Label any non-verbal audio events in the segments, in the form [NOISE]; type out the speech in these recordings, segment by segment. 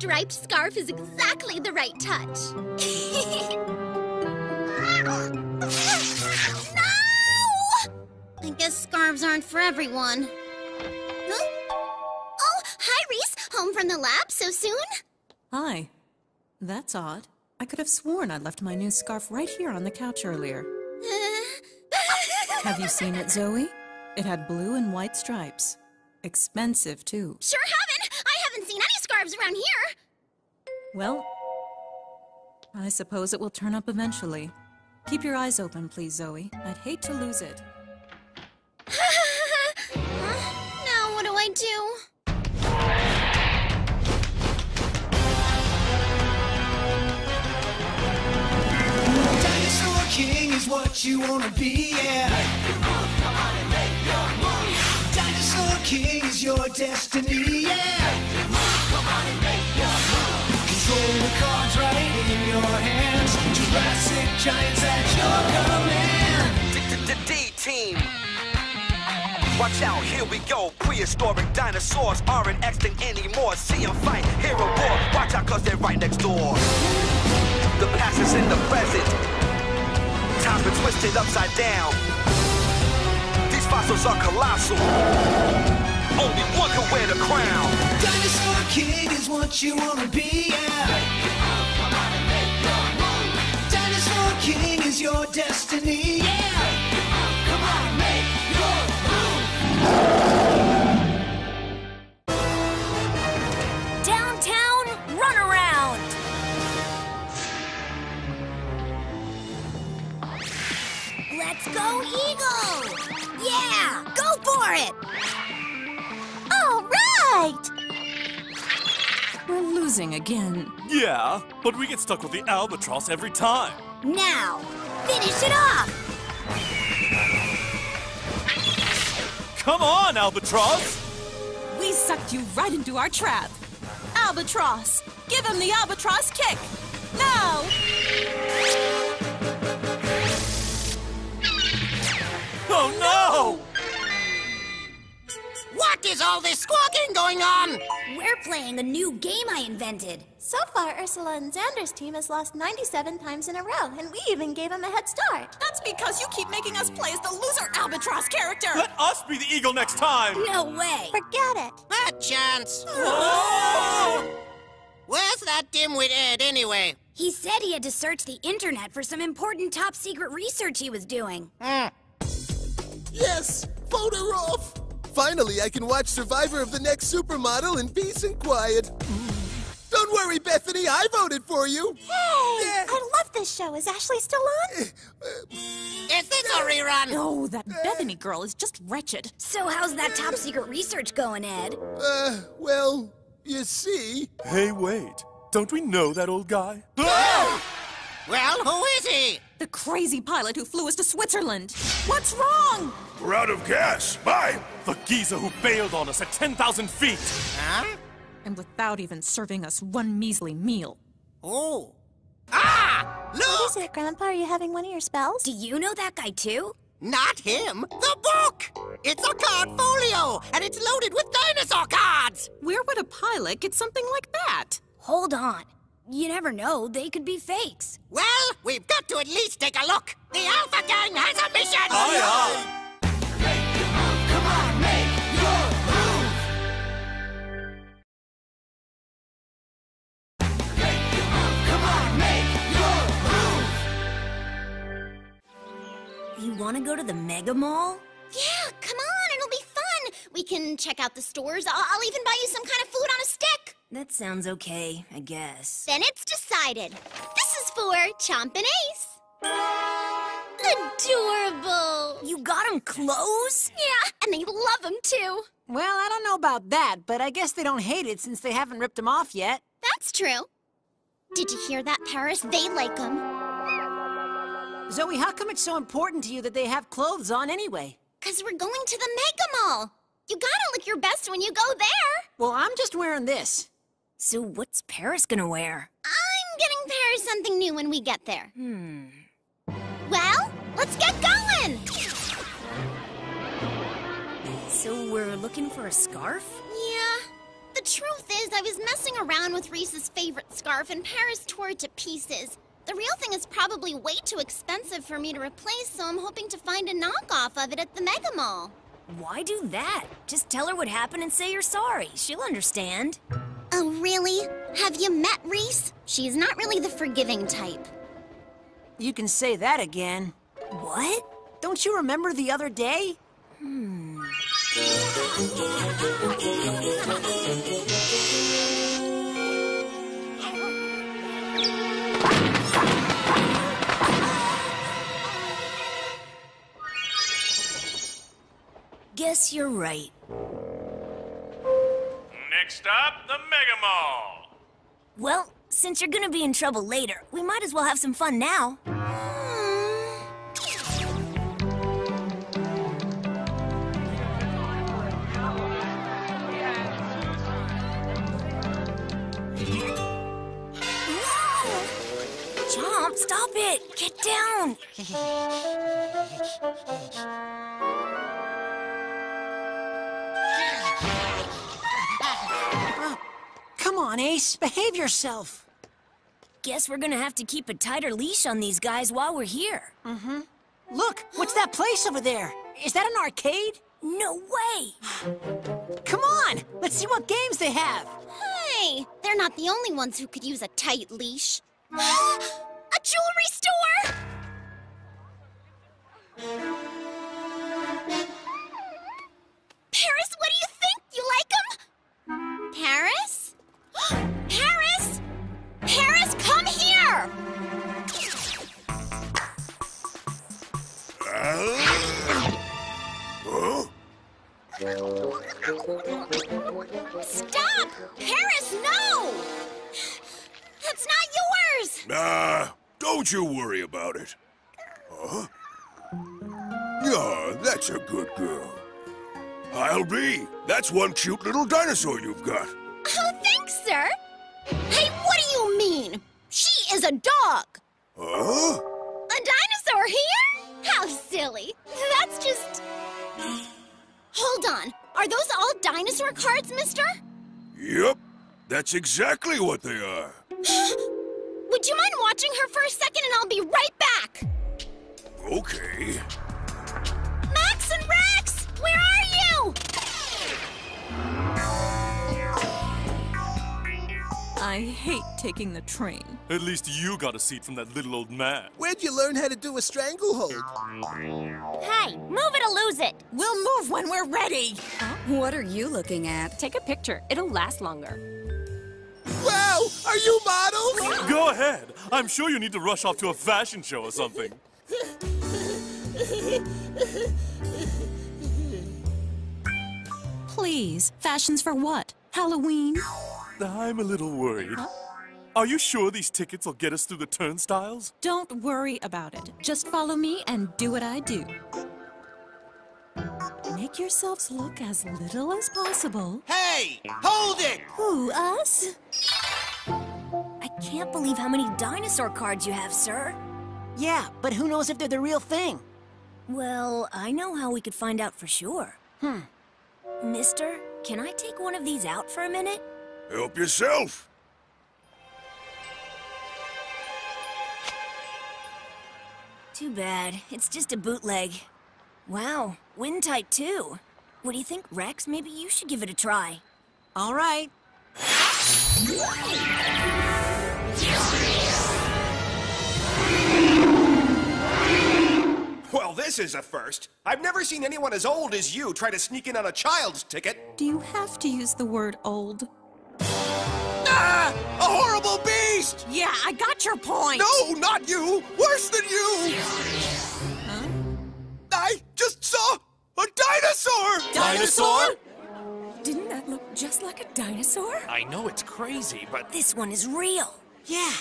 striped scarf is exactly the right touch. [LAUGHS] no! I guess scarves aren't for everyone. Huh? Oh, hi, Reese. Home from the lab so soon? Hi. That's odd. I could have sworn I left my new scarf right here on the couch earlier. [LAUGHS] Have you seen it, Zoe? It had blue and white stripes. Expensive, too. Sure haven't. I haven't seen any scarves around here. Well, I suppose it will turn up eventually. Keep your eyes open, please, Zoe. I'd hate to lose it. [LAUGHS] now what do I do? Dinosaur King is what you wanna be, yeah. Dinosaur King is your destiny, yeah. Control the cards right in your hands. Jurassic giants at your command. D-D-D-team. Watch out, here we go. Prehistoric dinosaurs aren't extinct anymore. See 'em fight, hear a roar. Watch out, cause they're right next door. The past is in the present. Time's been twisted upside down. These fossils are colossal. Only one can wear the crown. Dinosaur King is what you wanna be, yeah. Dinosaur King is your destiny, yeah. Come on, make your Downtown Runaround! Let's go, Eagle! Yeah, go for it! Losing again. Yeah, but we get stuck with the albatross every time. Now, finish it off! Come on, albatross! We sucked you right into our trap. Albatross! Give him the albatross kick! Now! Oh no! What is all this squawking going on? We're playing a new game I invented. So far, Ursula and Zander's team has lost 97 times in a row, and we even gave them a head start. That's because you keep making us play as the loser albatross character! Let us be the eagle next time! No way! Forget it. A chance. Oh! Where's that dimwit Ed anyway? He said he had to search the internet for some important top secret research he was doing. Hmm. Yes! Vote her off! Finally, I can watch Survivor of the Next Supermodel in peace and quiet. Mm. Don't worry, Bethany, I voted for you. Hey! Yeah. I love this show. Is Ashley still on? Eh, eh. Is this a rerun? Oh, that Bethany girl is just wretched. So how's that top secret research going, Ed? Uh, well, you see. Hey, wait. Don't we know that old guy? Well, who is he? The crazy pilot who flew us to Switzerland. What's wrong? We're out of gas. Bye! The geezer who bailed on us at 10,000 feet. Huh? And without even serving us one measly meal. Oh. Ah! What Look! is it, Grandpa? Are you having one of your spells? Do you know that guy too? Not him. The book! It's a card folio, and it's loaded with dinosaur cards! Where would a pilot get something like that? Hold on. You never know, they could be fakes. Well, we've got to at least take a look. The Alpha Gang has a mission! Aye, aye. Come on, make your move. Come on, make your move. You want to go to the Mega Mall? Yeah, come on, it'll be fun. We can check out the stores. I'll, I'll even buy you some kind of food on a stick. That sounds okay, I guess. Then it's decided. This is for Chomp and Ace. Adorable. You got him clothes? Yeah, and they love them too. Well, I don't know about that, but I guess they don't hate it since they haven't ripped them off yet. That's true. Did you hear that, Paris? They like them. Zoe, how come it's so important to you that they have clothes on anyway? Because we're going to the Mega Mall. You gotta look your best when you go there. Well, I'm just wearing this. So what's Paris gonna wear? I'm getting Paris something new when we get there. Hmm. Well, let's get going. So we're looking for a scarf? Yeah. The truth is, I was messing around with Reese's favorite scarf and Paris tore it to pieces. The real thing is probably way too expensive for me to replace, so I'm hoping to find a knockoff of it at the Mega Mall. Why do that? Just tell her what happened and say you're sorry. She'll understand. Oh, really? Have you met Reese? She's not really the forgiving type. You can say that again. What? Don't you remember the other day? Hmm. Guess you're right. Next up, the Mega Mall. Well, since you're gonna be in trouble later, we might as well have some fun now. Chomp, stop it! Get down! [LAUGHS] on, Ace. Behave yourself. Guess we're gonna have to keep a tighter leash on these guys while we're here. Mm-hmm. Look, what's that place over there? Is that an arcade? No way! [SIGHS] Come on! Let's see what games they have. Hey, they're not the only ones who could use a tight leash. [GASPS] a jewelry store! Paris, what do you think? You like them? Paris? Paris? Stop! Paris, no! That's not yours! Nah, don't you worry about it. Huh? Yeah, that's a good girl. I'll be. That's one cute little dinosaur you've got. Oh, thanks, sir. Hey, what do you mean? She is a dog. Huh? A dinosaur here? How silly. That's just. Hold on. Are those all dinosaur cards, mister? Yep, that's exactly what they are. [GASPS] Would you mind watching her for a second and I'll be right back? Okay. Max and Rex, I hate taking the train. At least you got a seat from that little old man. Where'd you learn how to do a stranglehold? Hey, move it or lose it. We'll move when we're ready. What are you looking at? Take a picture. It'll last longer. Wow! Are you models? Go ahead. I'm sure you need to rush off to a fashion show or something. Please, fashions for what? Halloween? I'm a little worried. Are you sure these tickets will get us through the turnstiles? Don't worry about it. Just follow me and do what I do. Make yourselves look as little as possible. Hey! Hold it! Who, us? I can't believe how many dinosaur cards you have, sir. Yeah, but who knows if they're the real thing? Well, I know how we could find out for sure. Hmm. Mister, can I take one of these out for a minute? Help yourself. Too bad. It's just a bootleg. Wow, wind tight too. What do you think, Rex? Maybe you should give it a try. All right. This is a first. I've never seen anyone as old as you try to sneak in on a child's ticket. Do you have to use the word old? Ah! A horrible beast! Yeah, I got your point. No, not you! Worse than you! Huh? I just saw a dinosaur! Dinosaur? Didn't that look just like a dinosaur? I know it's crazy, but This one is real. Yeah.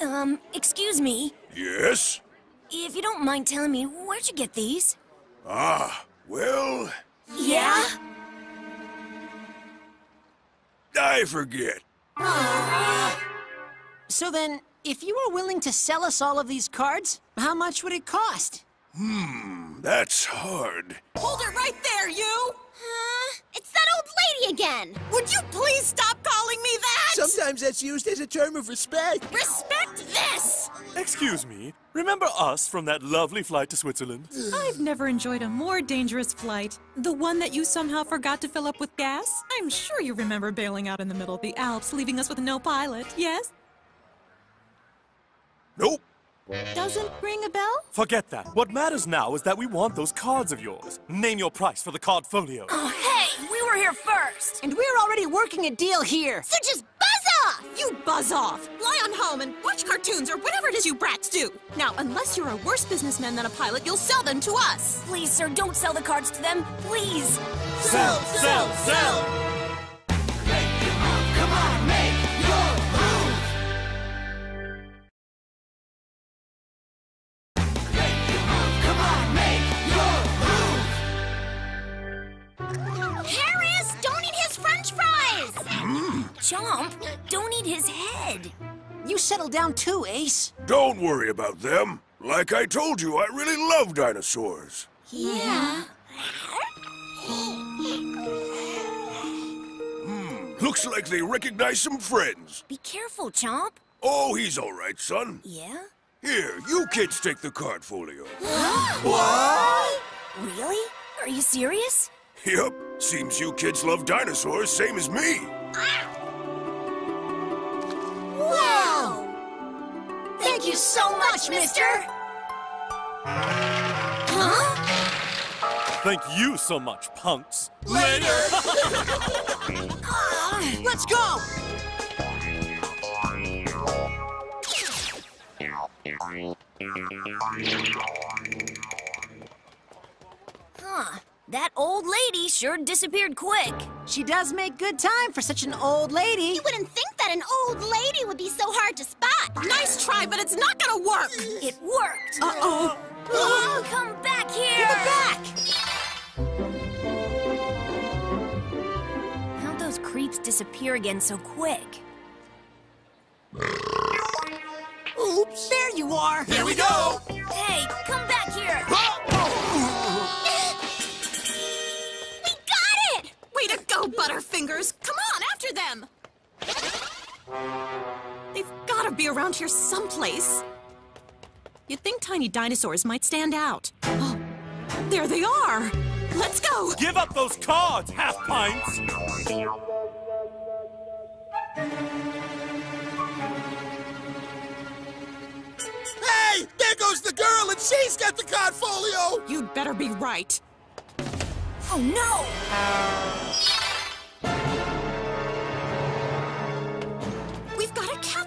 Um, excuse me. Yes? If you don't mind telling me, where'd you get these? Ah, well, Yeah? I forget. So then, if you were willing to sell us all of these cards, how much would it cost? Hmm, that's hard. Hold it right there, you! Huh? It's that old lady again. Would you please stop calling me that? Sometimes that's used as a term of respect. Respect this! Excuse me, remember us from that lovely flight to Switzerland? I've never enjoyed a more dangerous flight. The one that you somehow forgot to fill up with gas? I'm sure you remember bailing out in the middle of the Alps, leaving us with no pilot, yes? Nope. Doesn't ring a bell? Forget that. What matters now is that we want those cards of yours. Name your price for the card folio. Oh, hey, we were here first. And we're already working a deal here. So just buzz off! You buzz off! Lie on home and watch cartoons or whatever it is you brats do. Now, unless you're a worse businessman than a pilot, you'll sell them to us. Please, sir, don't sell the cards to them. Please. Sell, sell, sell! Come Chomp, don't eat his head. You settle down too, Ace. Don't worry about them. Like I told you, I really love dinosaurs. Yeah. Hmm, Looks like they recognize some friends. Be careful, Chomp. Oh, he's all right, son. Yeah? Here, you kids take the card folio. [GASPS] What? Really? Are you serious? Yep, seems you kids love dinosaurs same as me. Wow! Thank you so much, mister! Huh? Thank you so much, punks. Later [LAUGHS] [LAUGHS] Let's go! Huh. That old lady sure disappeared quick. She does make good time for such an old lady. You wouldn't think that an old lady would be so hard to spot. Nice try, but it's not gonna work! It worked. Uh-oh. Oh, come back here. back! How'd those creeps disappear again so quick? Oops, there you are. Here we go. Hey, come back here. We got it! Way to go, Butterfingers! Come on, after them! They've gotta be around here someplace. You'd think tiny dinosaurs might stand out. Oh, there they are! Let's go! Give up those cards, half pints! Hey, there goes the girl, and she's got the card folio. You'd better be right. Oh no!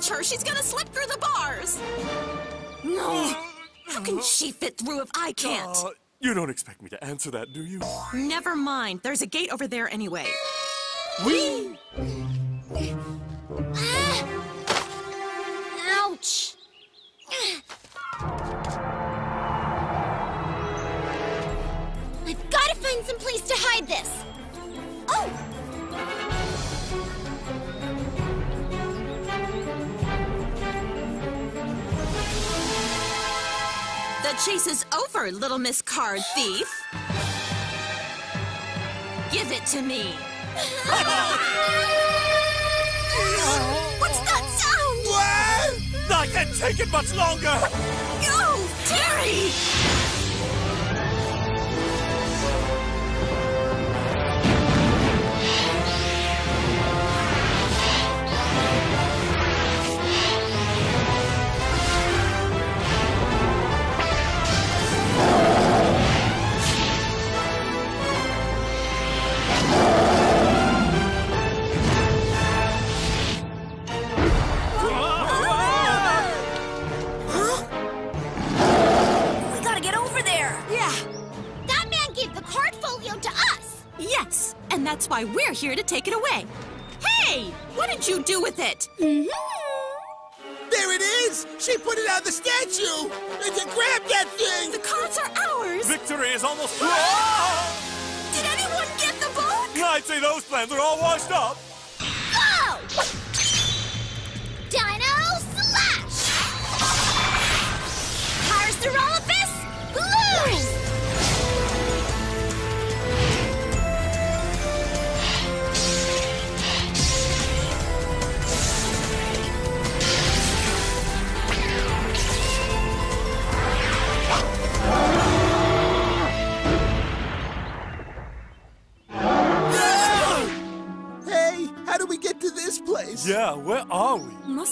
Gotta her! She's gonna slip through the bars! No! How can she fit through if I can't? Uh, you don't expect me to answer that, do you? Never mind. There's a gate over there anyway. Whee! Ouch! I've got to find some place to hide this. The chase is over, little Miss Card Thief. Give it to me. [LAUGHS] What's that sound? I can't take it much longer! Go, Terry! Why we're here to take it away. Hey, what did you do with it? Mm-hmm. There it is. She put it on the statue. And you grabbed that thing. The cards are ours. Victory is almost. Ah! Did anyone get the book? I'd say those plans are all washed up. Go! Dino Slash! Parasaurolophus Blue!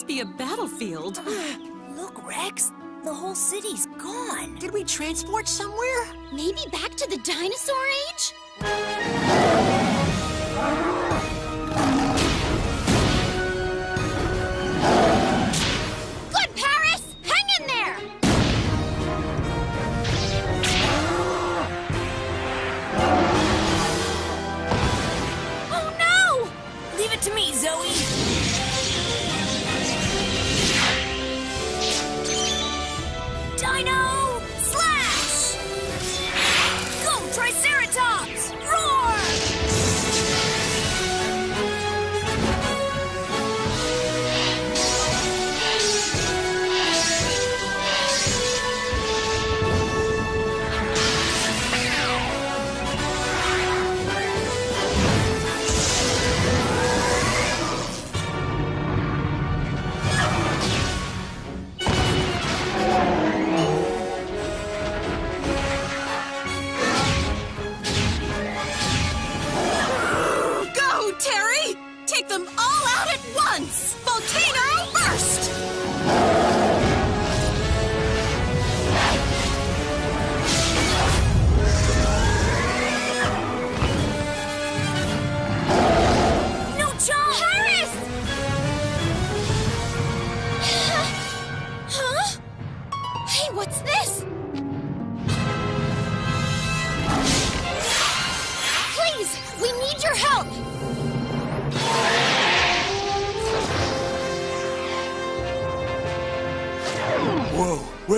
Must be a battlefield. [GASPS] Look, Rex. The whole city's gone. Did we transport somewhere? Maybe back to the dinosaur age?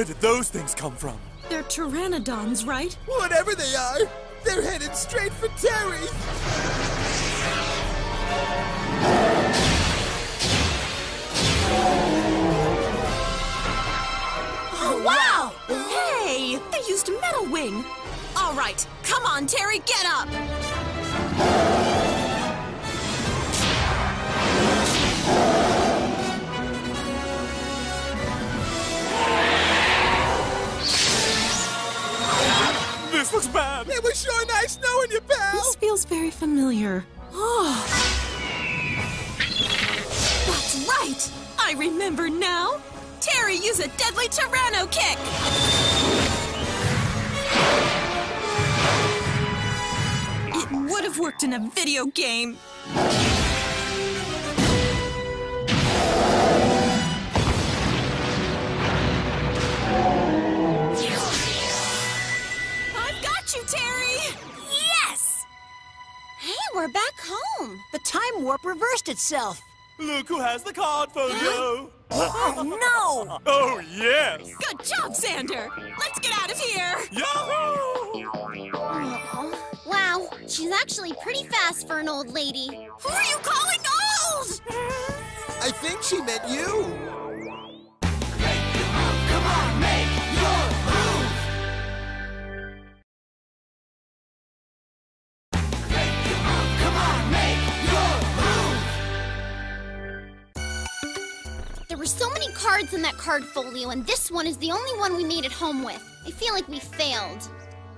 Did those things come from? They're pteranodons, right? Whatever they are, they're headed straight for Terry. Oh, wow! Hey, they used metal wing. All right, come on, Terry, get up! Sure nice knowing you, pal. This feels very familiar. Oh. That's right! I remember now! Terry used a deadly Tyranno kick! It would have worked in a video game. Time warp reversed itself. Look who has the card folio. Oh, no! Oh, yes. Good job, Zander! Let's get out of here! Yahoo! Wow, she's actually pretty fast for an old lady. Who are you calling old? I think she meant you. There were so many cards in that card folio, and this one is the only one we made it home with. I feel like we failed.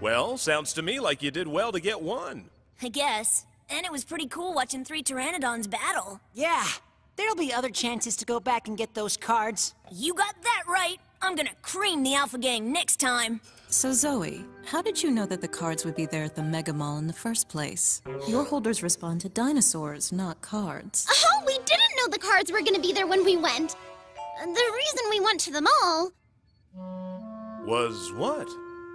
Well, sounds to me like you did well to get one. I guess. And it was pretty cool watching three pteranodons battle. Yeah, there'll be other chances to go back and get those cards. You got that right. I'm gonna cream the Alpha Gang next time. So, Zoe, how did you know that the cards would be there at the Mega Mall in the first place? Your holders respond to dinosaurs, not cards. Oh, we didn't know the cards were gonna be there when we went. The reason we went to the mall. Was what?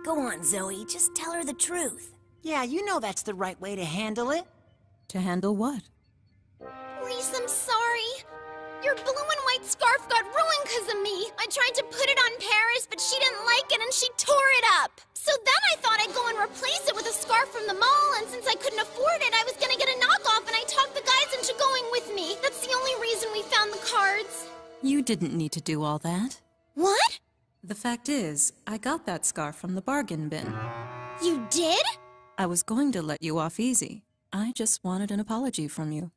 Go on, Zoe. Just tell her the truth. Yeah, you know that's the right way to handle it. To handle what? Reese, I'm sorry. Your blue and white scarf got ruined because of me. I tried to put it on Paris, but she didn't like it and she tore it up. So then I thought I'd go and replace it with a scarf from the mall, and since I couldn't afford it, I was gonna get a knockoff, and I talked the guys into going with me. That's the only reason we found the cards. You didn't need to do all that. What? The fact is, I got that scarf from the bargain bin. You did? I was going to let you off easy. I just wanted an apology from you.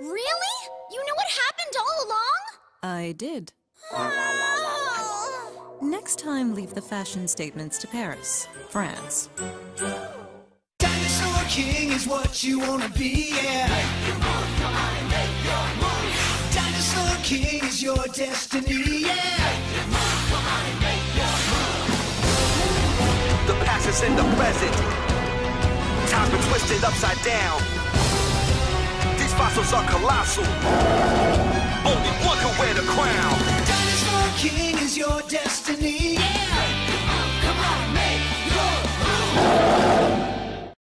Really? You know what happened all along? I did. Oh. Next time, leave the fashion statements to Paris, France. Dinosaur King is what you wanna be, yeah. King is your destiny, yeah. The past is in the present. Time's been twisted upside down. These fossils are colossal. Only one can wear the crown. Dinosaur king is your destiny, yeah. Come on, make your move.